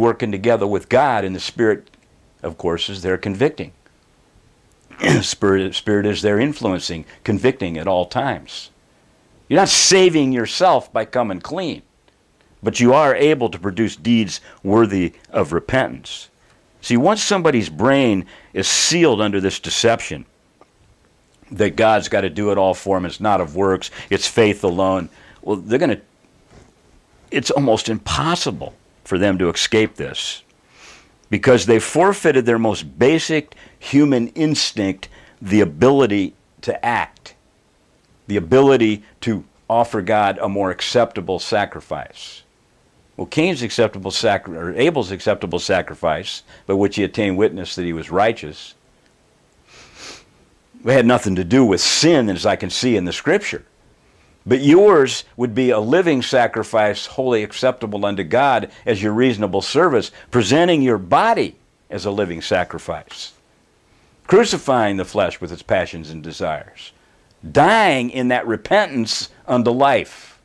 working together with God, and the Spirit, of course, is there convicting. Spirit, Spirit is there influencing, convicting at all times. You're not saving yourself by coming clean, but you are able to produce deeds worthy of repentance. See, once somebody's brain is sealed under this deception that God's got to do it all for them, it's not of works, it's faith alone, well, they're going to, it's almost impossible for them to escape this because they forfeited their most basic human instinct, the ability to act, the ability to offer God a more acceptable sacrifice. Well, Cain's acceptable sacri- or Abel's acceptable sacrifice, by which he attained witness that he was righteous, had nothing to do with sin, as I can see in the Scripture. But yours would be a living sacrifice, wholly acceptable unto God as your reasonable service, presenting your body as a living sacrifice, crucifying the flesh with its passions and desires, dying in that repentance unto life.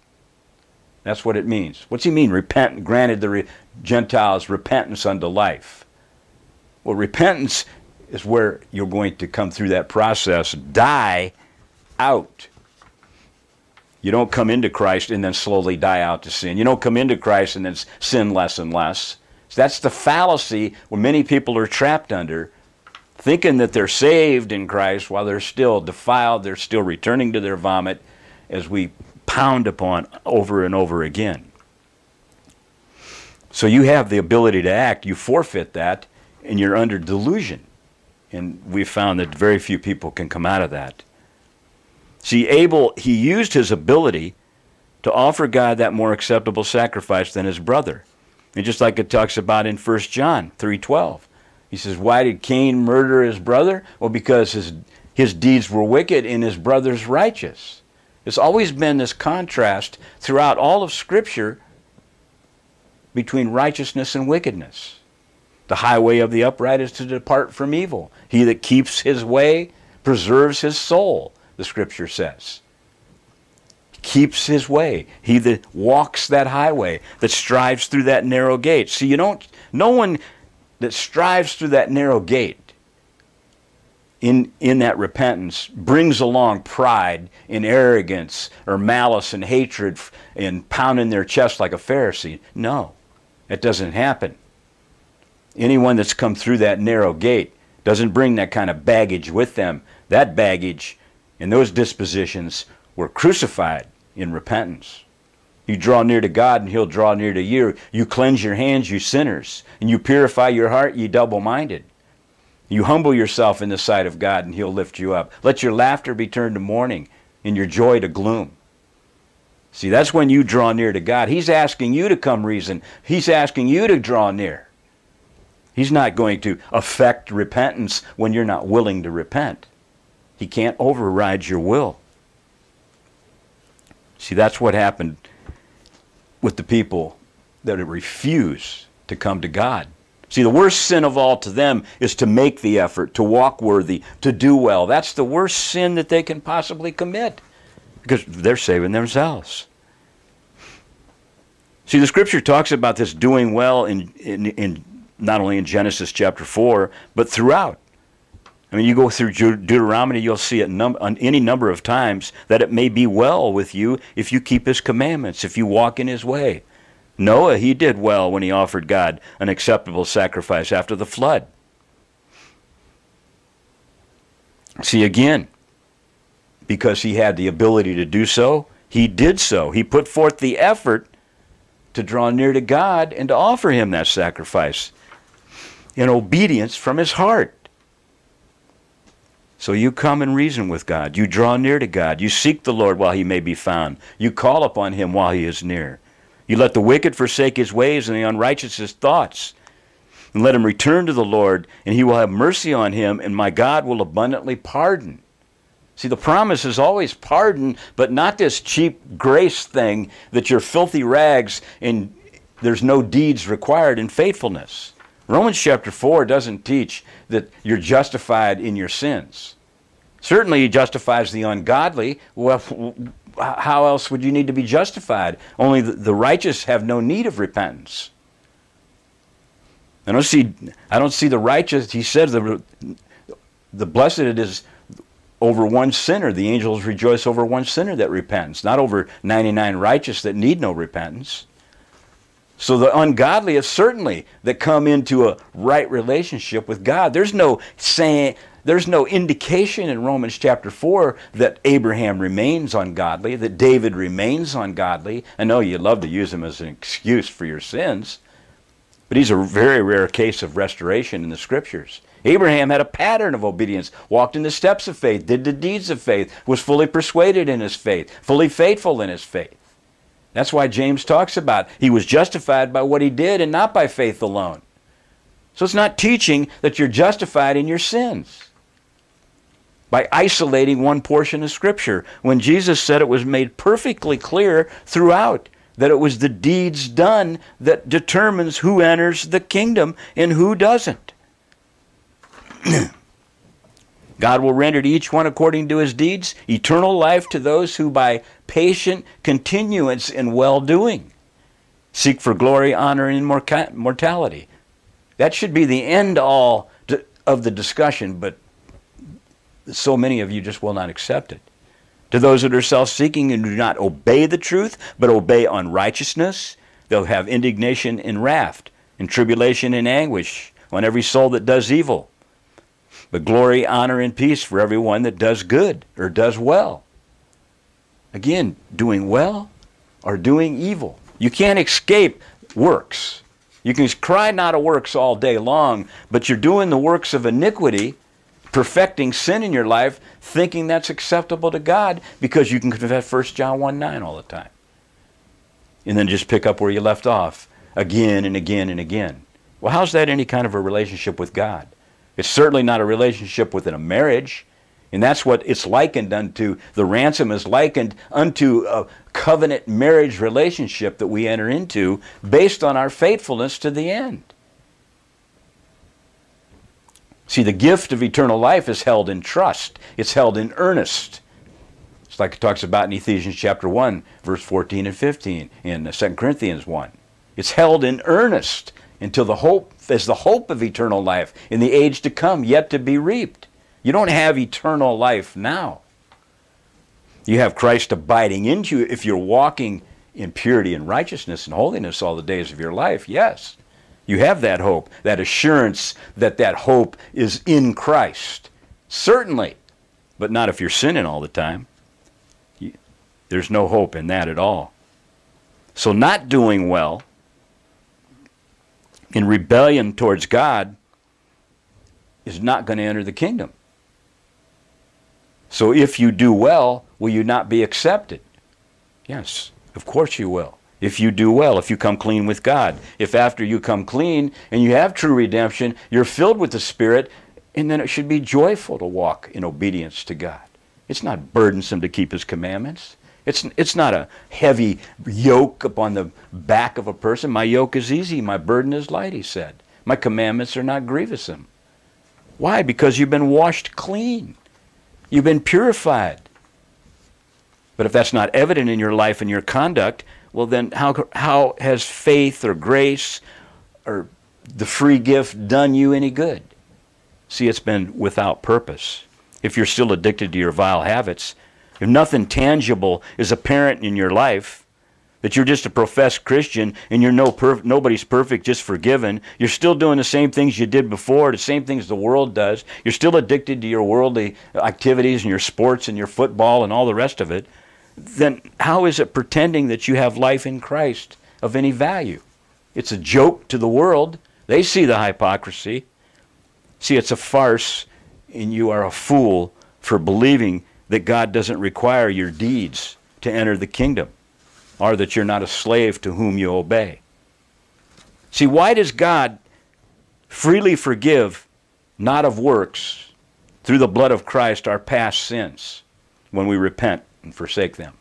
That's what it means. What's he mean? Repent, granted the re- Gentiles repentance unto life. Well, repentance is where you're going to come through that process, die out. You don't come into Christ and then slowly die out to sin. You don't come into Christ and then sin less and less. So that's the fallacy where many people are trapped under, thinking that they're saved in Christ while they're still defiled, they're still returning to their vomit as we pound upon over and over again. So you have the ability to act, you forfeit that, and you're under delusion. And we've found that very few people can come out of that. See, Abel, he used his ability to offer God that more acceptable sacrifice than his brother. And just like it talks about in 1 John 3:12. He says, "Why did Cain murder his brother? Well, because his his deeds were wicked and his brother's righteous." There's always been this contrast throughout all of Scripture between righteousness and wickedness. The highway of the upright is to depart from evil. He that keeps his way preserves his soul, the Scripture says. Keeps his way. He that walks that highway, that strives through that narrow gate. See, you don't, no one that strives through that narrow gate in, in that repentance brings along pride and arrogance or malice and hatred and pounding their chest like a Pharisee. No, it doesn't happen. Anyone that's come through that narrow gate doesn't bring that kind of baggage with them. That baggage and those dispositions were crucified in repentance. You draw near to God and He'll draw near to you. You cleanse your hands, you sinners, and you purify your heart, ye double minded. You humble yourself in the sight of God, and He'll lift you up. Let your laughter be turned to mourning and your joy to gloom. See, that's when you draw near to God. He's asking you to come reason, He's asking you to draw near. He's not going to affect repentance when you're not willing to repent. He can't override your will. See, that's what happened with the people that refuse to come to God. See, the worst sin of all to them is to make the effort, to walk worthy, to do well. That's the worst sin that they can possibly commit because they're saving themselves. See, the scripture talks about this doing well in, in, in not only in Genesis chapter 4, but throughout. I mean, you go through Deuteronomy, you'll see it num- on any number of times that it may be well with you if you keep his commandments, if you walk in his way. Noah, he did well when he offered God an acceptable sacrifice after the flood. See, again, because he had the ability to do so, he did so. He put forth the effort to draw near to God and to offer him that sacrifice in obedience from his heart. So you come and reason with God. You draw near to God. You seek the Lord while he may be found. You call upon him while he is near. You let the wicked forsake his ways and the unrighteous his thoughts. And let him return to the Lord, and he will have mercy on him, and my God will abundantly pardon. See, the promise is always pardon, but not this cheap grace thing that you're filthy rags and there's no deeds required in faithfulness. Romans chapter 4 doesn't teach that you're justified in your sins. Certainly, he justifies the ungodly. Well, how else would you need to be justified? Only the, righteous have no need of repentance. I don't see I don't see the righteous. He says the the blessed is over one sinner. The angels rejoice over one sinner that repents, not over 99 righteous that need no repentance. So the ungodly is certainly that come into a right relationship with God. There's no saying there's no indication in Romans chapter 4 that Abraham remains ungodly, that David remains ungodly. I know you love to use him as an excuse for your sins, but he's a very rare case of restoration in the scriptures. Abraham had a pattern of obedience, walked in the steps of faith, did the deeds of faith, was fully persuaded in his faith, fully faithful in his faith. That's why James talks about he was justified by what he did and not by faith alone. So it's not teaching that you're justified in your sins by isolating one portion of Scripture when Jesus said it was made perfectly clear throughout that it was the deeds done that determines who enters the kingdom and who doesn't. God will render to each one according to his deeds eternal life to those who by patient continuance in well doing seek for glory, honor, and immortality. That should be the end all of the discussion, but so many of you just will not accept it. To those that are self seeking and do not obey the truth, but obey unrighteousness, they'll have indignation and wrath, and tribulation and anguish on every soul that does evil. But glory, honor, and peace for everyone that does good or does well. Again, doing well or doing evil. You can't escape works. You can cry not of works all day long, but you're doing the works of iniquity perfecting sin in your life, thinking that's acceptable to God because you can confess 1 John 1 9 all the time. And then just pick up where you left off again and again and again. Well, how's that any kind of a relationship with God? It's certainly not a relationship within a marriage. And that's what it's likened unto. The ransom is likened unto a covenant marriage relationship that we enter into based on our faithfulness to the end. See, the gift of eternal life is held in trust, it's held in earnest. It's like it talks about in Ephesians chapter 1, verse 14 and 15, in 2 Corinthians 1. It's held in earnest until the hope is the hope of eternal life in the age to come, yet to be reaped. You don't have eternal life now. You have Christ abiding into you if you're walking in purity and righteousness and holiness all the days of your life, yes. You have that hope, that assurance that that hope is in Christ. Certainly, but not if you're sinning all the time. There's no hope in that at all. So, not doing well in rebellion towards God is not going to enter the kingdom. So, if you do well, will you not be accepted? Yes, of course you will if you do well, if you come clean with God. If after you come clean and you have true redemption, you're filled with the Spirit, and then it should be joyful to walk in obedience to God. It's not burdensome to keep His commandments. It's, it's not a heavy yoke upon the back of a person. My yoke is easy, my burden is light, he said. My commandments are not grievous. Why? Because you've been washed clean. You've been purified. But if that's not evident in your life and your conduct, well, then how, how has faith or grace or the free gift done you any good? See, it's been without purpose. If you're still addicted to your vile habits, if nothing tangible is apparent in your life, that you're just a professed Christian and you're no perf- nobody's perfect, just forgiven. You're still doing the same things you did before, the same things the world does. You're still addicted to your worldly activities and your sports and your football and all the rest of it then how is it pretending that you have life in Christ of any value? It's a joke to the world. They see the hypocrisy. See, it's a farce, and you are a fool for believing that God doesn't require your deeds to enter the kingdom, or that you're not a slave to whom you obey. See, why does God freely forgive, not of works, through the blood of Christ, our past sins when we repent? and forsake them.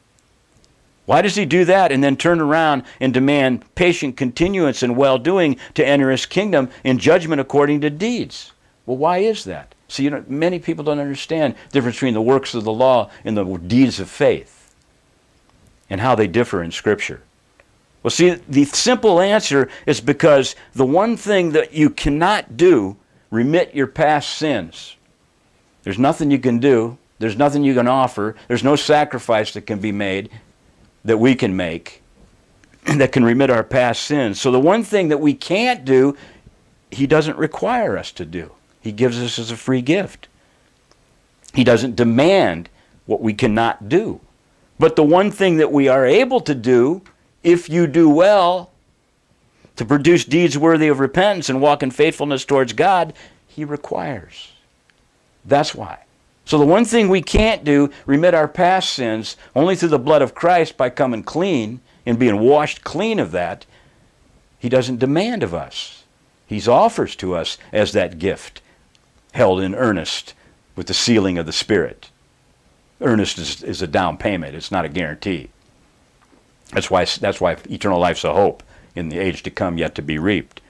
Why does he do that and then turn around and demand patient continuance and well doing to enter his kingdom in judgment according to deeds? Well, why is that? See, you know, many people don't understand the difference between the works of the law and the deeds of faith and how they differ in Scripture. Well, see, the simple answer is because the one thing that you cannot do, remit your past sins. There's nothing you can do. There's nothing you can offer. There's no sacrifice that can be made that we can make that can remit our past sins. So the one thing that we can't do, he doesn't require us to do. He gives us as a free gift. He doesn't demand what we cannot do. But the one thing that we are able to do, if you do well, to produce deeds worthy of repentance and walk in faithfulness towards God, He requires. That's why. So the one thing we can't do, remit our past sins, only through the blood of Christ by coming clean and being washed clean of that, He doesn't demand of us. He offers to us as that gift, held in earnest with the sealing of the Spirit. Earnest is, is a down payment, it's not a guarantee. That's why, that's why eternal life's a hope in the age to come yet to be reaped.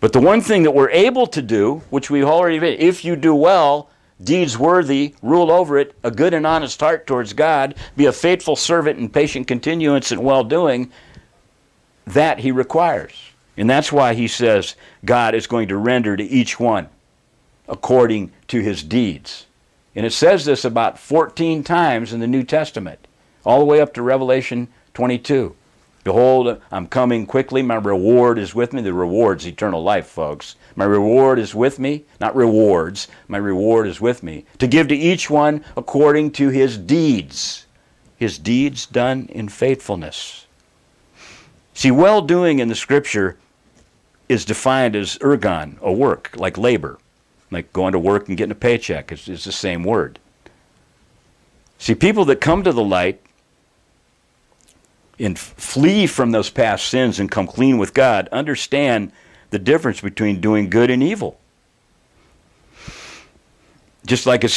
But the one thing that we're able to do, which we've already if you do well, deeds worthy, rule over it, a good and honest heart towards God, be a faithful servant and patient continuance in well doing, that he requires. And that's why he says God is going to render to each one according to his deeds. And it says this about 14 times in the New Testament, all the way up to Revelation 22. Behold, I'm coming quickly. My reward is with me. The reward's eternal life, folks. My reward is with me, not rewards. My reward is with me to give to each one according to his deeds, his deeds done in faithfulness. See, well doing in the scripture is defined as ergon, a work, like labor, like going to work and getting a paycheck. It's, it's the same word. See, people that come to the light and flee from those past sins and come clean with God, understand the difference between doing good and evil. Just like it says.